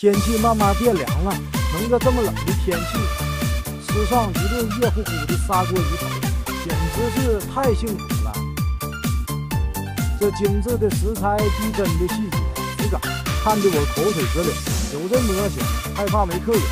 天气慢慢变凉了，能在这么冷的天气吃上一顿热乎乎的砂锅鱼头，简直是太幸福了。这精致的食材，逼真的细节，质感看得我口水直流。有这模型，害怕没客人？